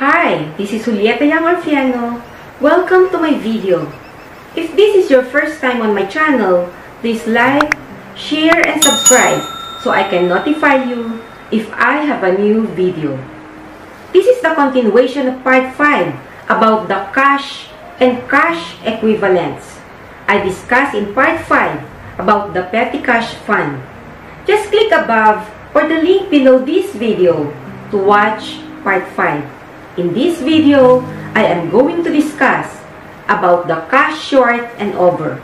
Hi, this is Julieta Yang. Welcome to my video. If this is your first time on my channel, please like, share, and subscribe so I can notify you if I have a new video. This is the continuation of part 5 about the cash and cash equivalents. I discussed in part 5 about the petty cash fund. Just click above or the link below this video to watch part 5. In this video, I am going to discuss about the cash short and over.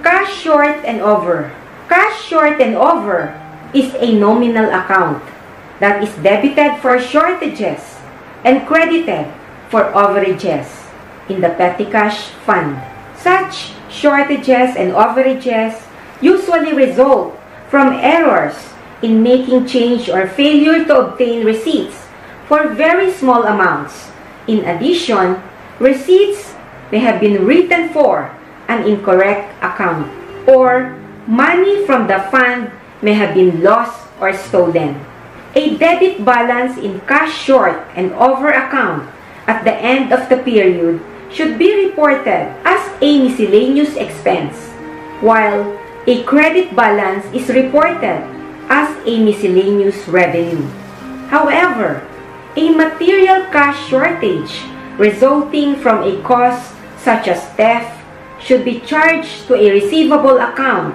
Cash short and over. Cash short and over is a nominal account that is debited for shortages and credited for overages in the petty cash fund. Such shortages and overages usually result from errors in making change or failure to obtain receipts for very small amounts. In addition, receipts may have been written for an incorrect account or money from the fund may have been lost or stolen. A debit balance in cash short and over account at the end of the period should be reported as a miscellaneous expense, while a credit balance is reported as a miscellaneous revenue. However, a material cash shortage resulting from a cause such as theft should be charged to a receivable account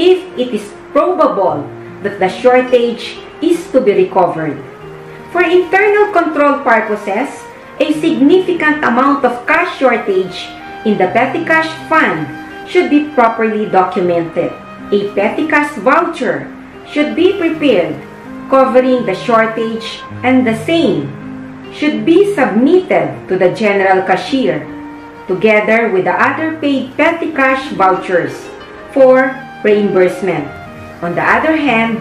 if it is probable that the shortage is to be recovered. For internal control purposes, a significant amount of cash shortage in the petty cash fund should be properly documented. A petty cash voucher should be prepared covering the shortage and the same should be submitted to the general cashier together with the other paid petty cash vouchers for reimbursement. On the other hand,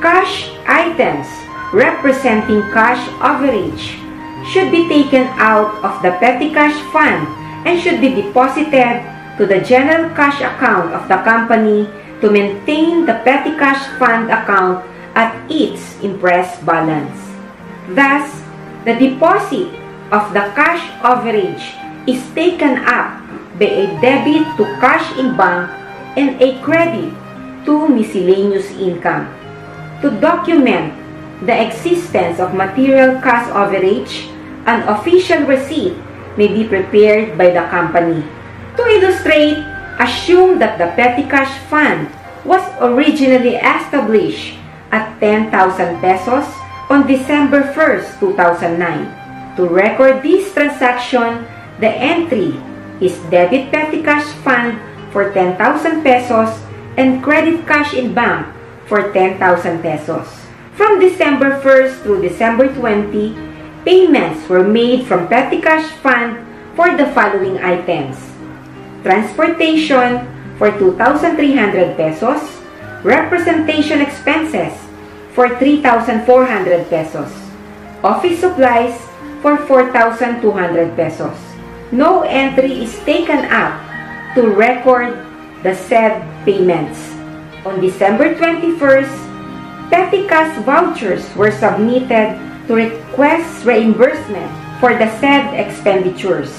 cash items representing cash overage should be taken out of the petty cash fund and should be deposited to the general cash account of the company to maintain the petty cash fund account at its impressed balance. Thus, the deposit of the cash overage is taken up by a debit to cash in bank and a credit to miscellaneous income. To document the existence of material cash overage, an official receipt may be prepared by the company. To illustrate, assume that the petty cash fund was originally established at 10,000 pesos on December 1st, 2009. To record this transaction, the entry is debit petty cash fund for 10,000 pesos and credit cash in bank for 10,000 pesos. From December 1st through December 20, payments were made from petty cash fund for the following items. Transportation for 2,300 pesos, representation expenses for 3,400 pesos, office supplies for 4,200 pesos. No entry is taken up to record the said payments. On December 21st, petty cash vouchers were submitted to request reimbursement for the said expenditures.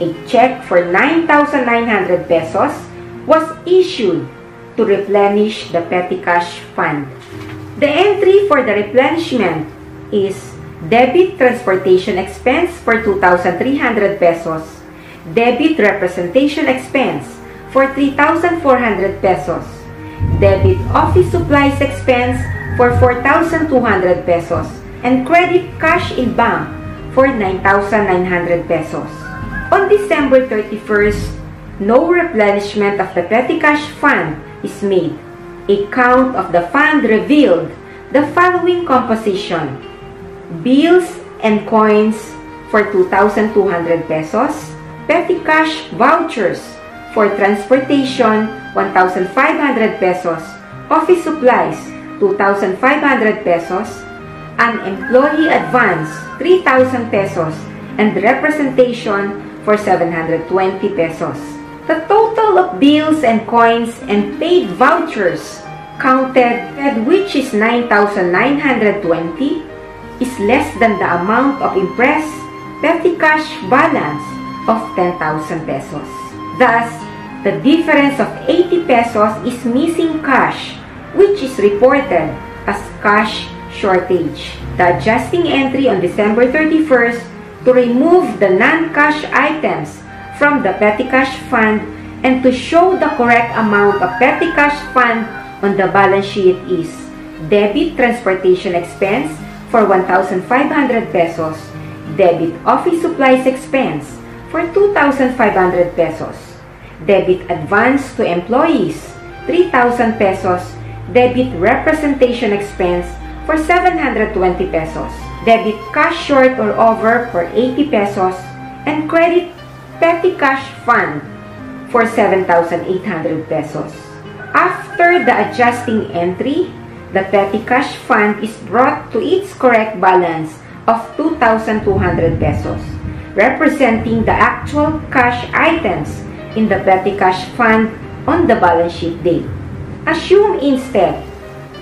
A check for 9,900 pesos was issued to replenish the petty cash fund. The entry for the replenishment is debit transportation expense for 2,300 pesos, debit representation expense for 3,400 pesos. Debit office supplies expense for 4,200 pesos. And credit cash in bank for 9,900 pesos. On December 31st, no replenishment of the petty cash fund is made. A count of the fund revealed the following composition. Bills and coins for 2,200 pesos, petty cash vouchers For transportation, 1,500 pesos. Office supplies, 2,500 pesos. An employee advance, 3,000 pesos. And representation for 720 pesos. The total of bills and coins and paid vouchers counted, which is 9,920, is less than the amount of impressed petty cash balance of 10,000 pesos. Thus, the difference of 80 pesos is missing cash which is reported as cash shortage. The adjusting entry on December 31st to remove the non-cash items from the petty cash fund and to show the correct amount of petty cash fund on the balance sheet is debit transportation expense for 1,500 pesos, debit office supplies expense for 2,500 pesos, debit advance to employees 3,000 pesos, debit representation expense for 720 pesos, debit cash short or over for 80 pesos, and credit petty cash fund for 7,800 pesos. After the adjusting entry, the petty cash fund is brought to its correct balance of 2,200 pesos, representing the actual cash items in the petty cash fund on the balance sheet date. Assume instead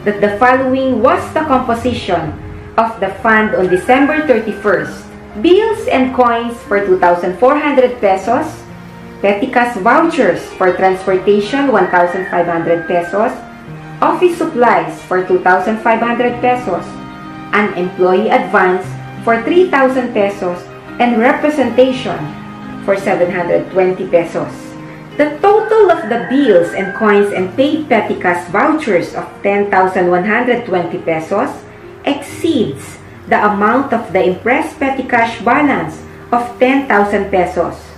that the following was the composition of the fund on December 31st. Bills and coins for 2,400 pesos, petty cash vouchers for transportation 1,500 pesos, office supplies for 2,500 pesos, an employee advance for 3,000 pesos, and representation for 720 pesos. The total of the bills and coins and paid petty cash vouchers of 10,120 pesos exceeds the amount of the impressed petty cash balance of 10,000 pesos.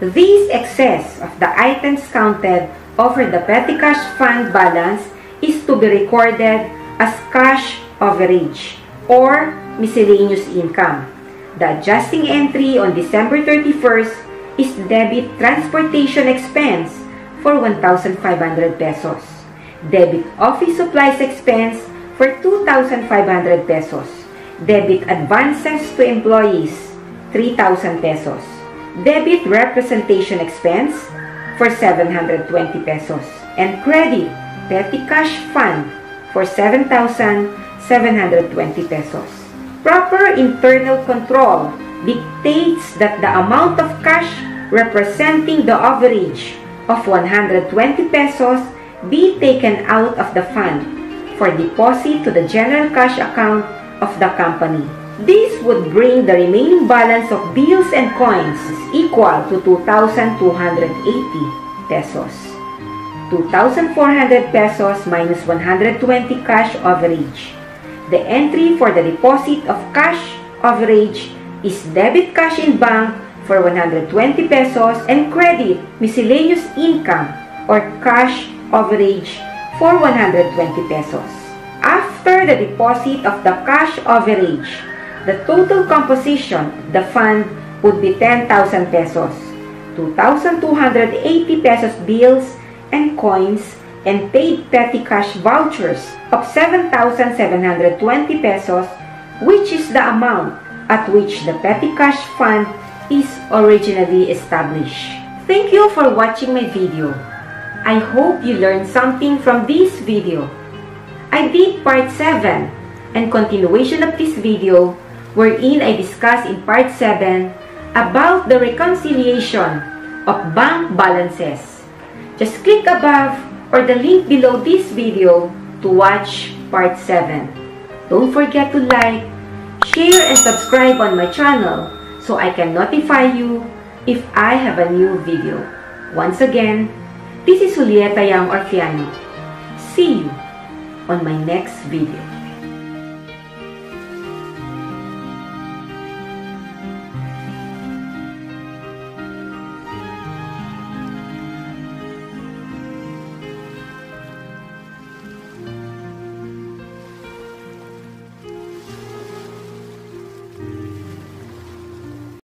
This excess of the items counted over the petty cash fund balance is to be recorded as cash overage or miscellaneous income. The adjusting entry on December 31st is debit transportation expense for 1,500 pesos, debit office supplies expense for 2,500 pesos, debit advances to employees 3,000 pesos, debit representation expense for 720 pesos, and credit petty cash fund for 7,720 pesos. Proper internal control dictates that the amount of cash representing the average of 120 pesos be taken out of the fund for deposit to the general cash account of the company. This would bring the remaining balance of bills and coins equal to 2,280 pesos. 2,400 pesos minus 120 cash average. The entry for the deposit of cash average is debit cash in bank for 120 pesos and credit miscellaneous income or cash average for 120 pesos. After the deposit of the cash average, the total composition of the fund would be 10,000 pesos, 2,280 pesos bills and coins and paid petty cash vouchers of 7,720 pesos, which is the amount at which the petty cash fund is originally established. Thank you for watching my video. I hope you learned something from this video. I did part 7 and continuation of this video wherein I discuss in part 7 about the reconciliation of bank balances. Just click above or the link below this video to watch part 7. Don't forget to like, share, and subscribe on my channel so I can notify you if I have a new video. Once again, this is Julieta Yang Orfiano. See you on my next video.